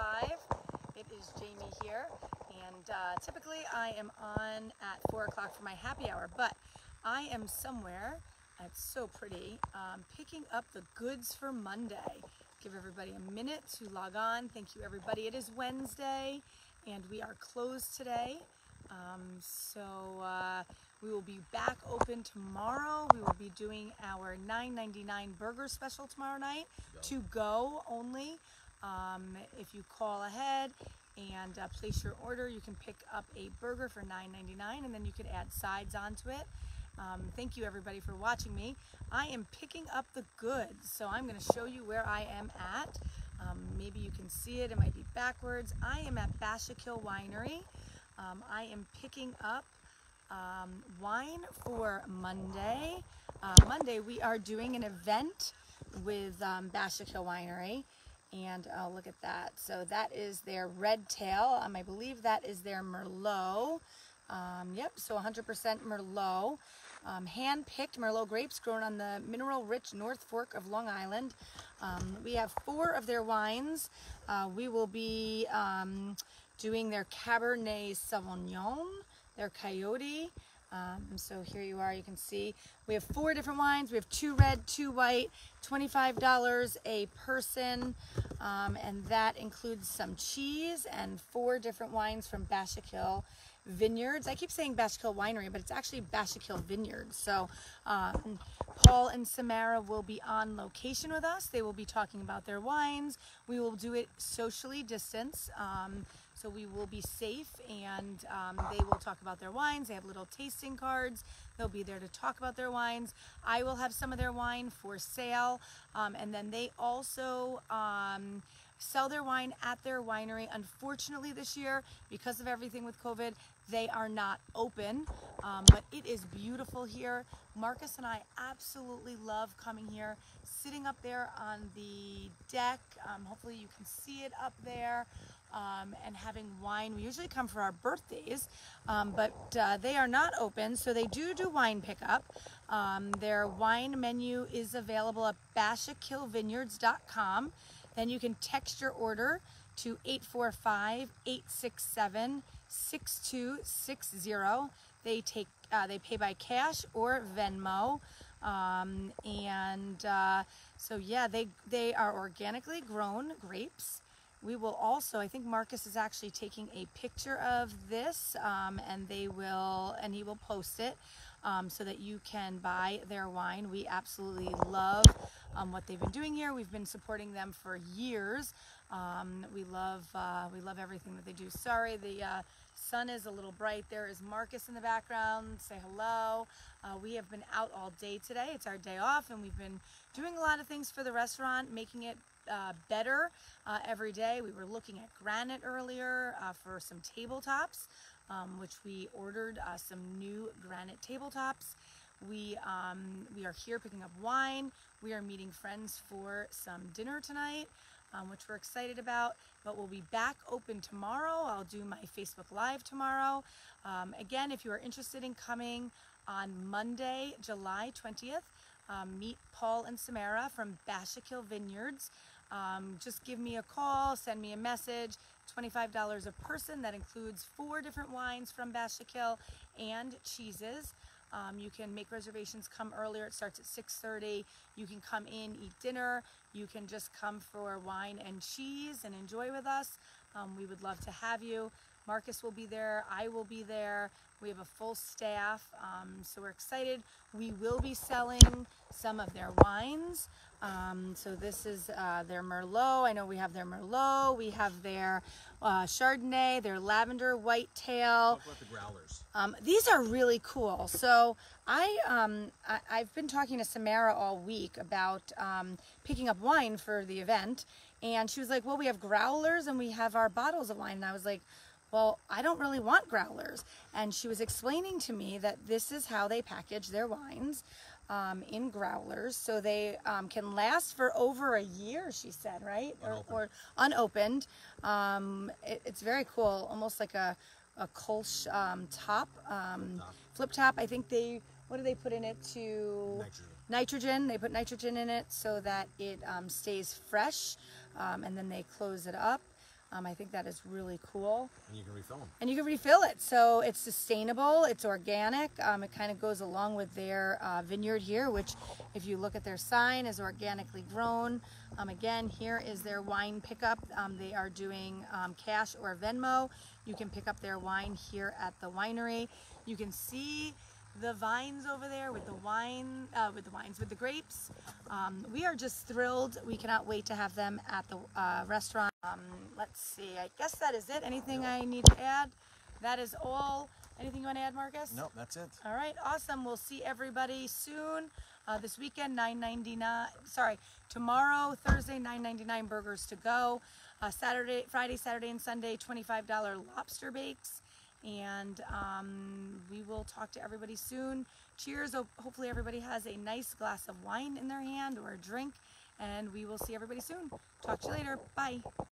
Live. It is Jamie here, and uh, typically I am on at 4 o'clock for my happy hour, but I am somewhere, it's so pretty, um, picking up the goods for Monday. Give everybody a minute to log on. Thank you, everybody. It is Wednesday, and we are closed today. Um, so uh, we will be back open tomorrow. We will be doing our $9.99 burger special tomorrow night to go only. Um, if you call ahead and uh, place your order, you can pick up a burger for $9.99 and then you can add sides onto it. Um, thank you everybody for watching me. I am picking up the goods, so I'm going to show you where I am at. Um, maybe you can see it, it might be backwards. I am at Bashakill Winery. Um, I am picking up um, wine for Monday. Uh, Monday we are doing an event with um, Bashakill Winery and oh, look at that. So that is their red tail. Um, I believe that is their Merlot. Um, yep, so 100% Merlot. Um, hand-picked Merlot grapes grown on the mineral-rich North Fork of Long Island. Um, we have four of their wines. Uh, we will be um, doing their Cabernet Sauvignon, their Coyote, um, so here you are, you can see we have four different wines. We have two red, two white, $25 a person. Um, and that includes some cheese and four different wines from Bashakill Vineyards. I keep saying Bashakill Winery, but it's actually Bashakill Vineyards. So um, Paul and Samara will be on location with us. They will be talking about their wines. We will do it socially distanced. So we will be safe and um, they will talk about their wines. They have little tasting cards. They'll be there to talk about their wines. I will have some of their wine for sale. Um, and then they also um, sell their wine at their winery. Unfortunately this year, because of everything with COVID, they are not open, um, but it is beautiful here. Marcus and I absolutely love coming here, sitting up there on the deck. Um, hopefully you can see it up there um, and having wine. We usually come for our birthdays, um, but uh, they are not open, so they do do wine pickup. Um, their wine menu is available at bashakillvineyards.com. Then you can text your order to 845-867-6260. They take uh, they pay by cash or Venmo. Um, and uh, so yeah, they they are organically grown grapes. We will also, I think Marcus is actually taking a picture of this um, and they will, and he will post it um, so that you can buy their wine. We absolutely love um, what they've been doing here. We've been supporting them for years. Um, we love, uh, we love everything that they do. Sorry, the uh, sun is a little bright. There is Marcus in the background. Say hello. Uh, we have been out all day today. It's our day off and we've been doing a lot of things for the restaurant, making it uh, better uh, every day. We were looking at granite earlier uh, for some tabletops, um, which we ordered uh, some new granite tabletops. We, um, we are here picking up wine. We are meeting friends for some dinner tonight, um, which we're excited about. But we'll be back open tomorrow. I'll do my Facebook Live tomorrow. Um, again, if you are interested in coming on Monday, July 20th, um, meet Paul and Samara from Bashakill Vineyards. Um, just give me a call, send me a message. $25 a person. That includes four different wines from Bashakill and cheeses. Um, you can make reservations, come earlier. It starts at 6.30. You can come in, eat dinner. You can just come for wine and cheese and enjoy with us. Um, we would love to have you. Marcus will be there. I will be there. We have a full staff, um, so we're excited. We will be selling some of their wines. Um, so this is uh, their Merlot. I know we have their Merlot. We have their uh, Chardonnay, their Lavender Whitetail. Talk about the growlers. Um, these are really cool. So I, um, I, have been talking to Samara all week about um, picking up wine for the event. And she was like, well, we have growlers and we have our bottles of wine. And I was like, well, I don't really want growlers. And she was explaining to me that this is how they package their wines um, in growlers. So they um, can last for over a year, she said, right? Unopened. Or, or unopened. Um, it, it's very cool, almost like a, a Grolsch um, top, um, top. flip top. I think they, what do they put in it to? Nitrogen. Nitrogen. They put nitrogen in it so that it um, stays fresh. and then they close it up. Um, I think that is really cool And you can refill them. and you can refill it. So it's sustainable, it's organic. Um, it kind of goes along with their uh, vineyard here, which, if you look at their sign, is organically grown. Um, again, here is their wine pickup. Um, they are doing um, cash or Venmo. You can pick up their wine here at the winery. You can see the vines over there with the wine, uh, with the wines, with the grapes. Um, we are just thrilled. We cannot wait to have them at the uh, restaurant. Um, let's see. I guess that is it. Anything I need to add? That is all. Anything you want to add, Marcus? No, that's it. All right, awesome. We'll see everybody soon. Uh, this weekend, nine ninety nine. Sorry, tomorrow, Thursday, nine ninety nine burgers to go. Uh, Saturday, Friday, Saturday, and Sunday, twenty five dollar lobster bakes. And um, we will talk to everybody soon. Cheers! Hopefully, everybody has a nice glass of wine in their hand or a drink. And we will see everybody soon. Talk to you later. Bye.